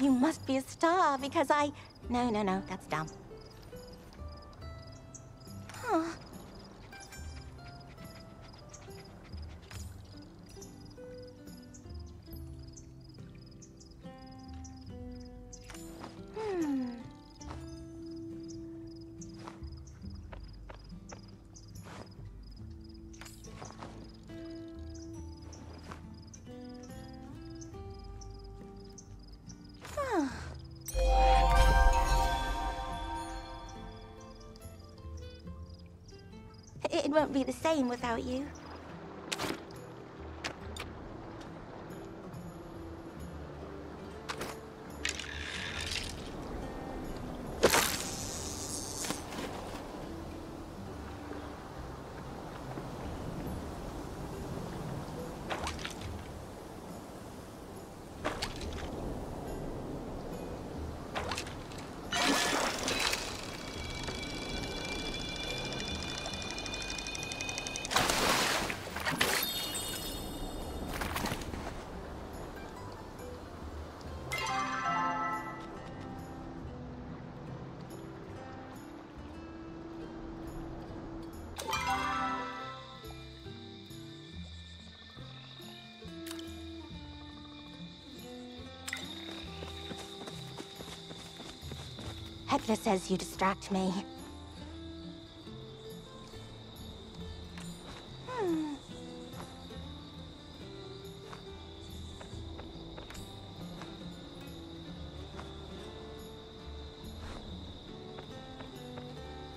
you must be a star because I... No, no, no, that's dumb. It won't be the same without you. Hector says you distract me. Hmm.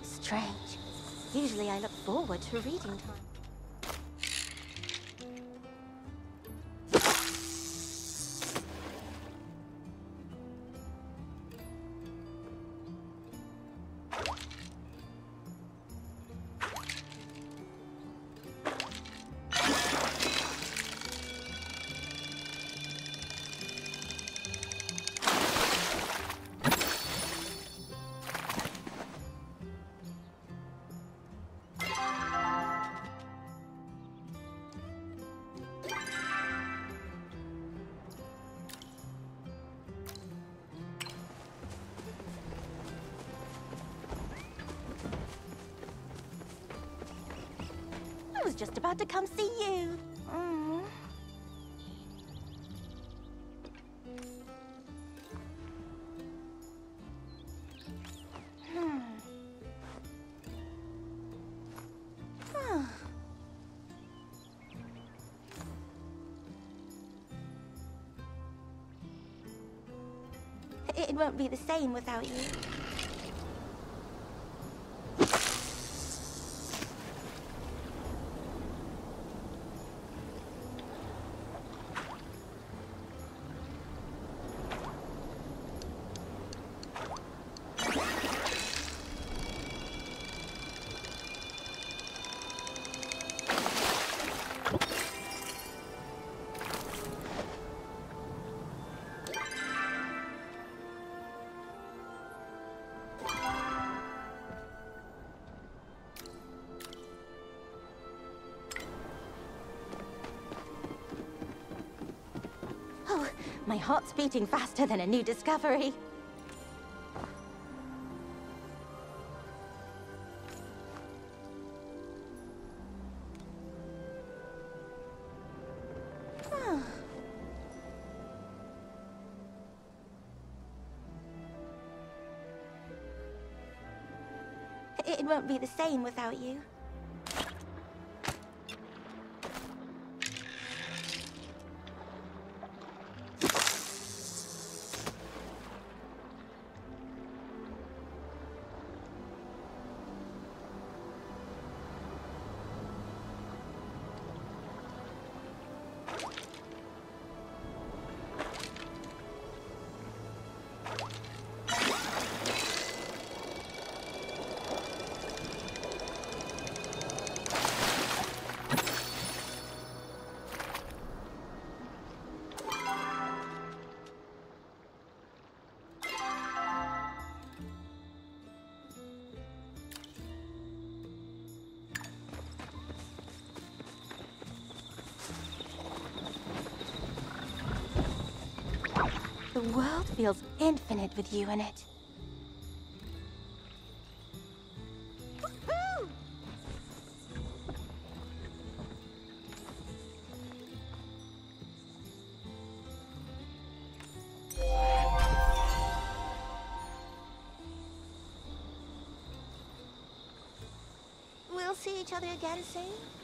Strange. Usually I look forward to reading time. Just about to come see you. Mm. Hmm. It won't be the same without you. My heart's beating faster than a new discovery. It won't be the same without you. The world feels infinite with you in it. We'll see each other again soon.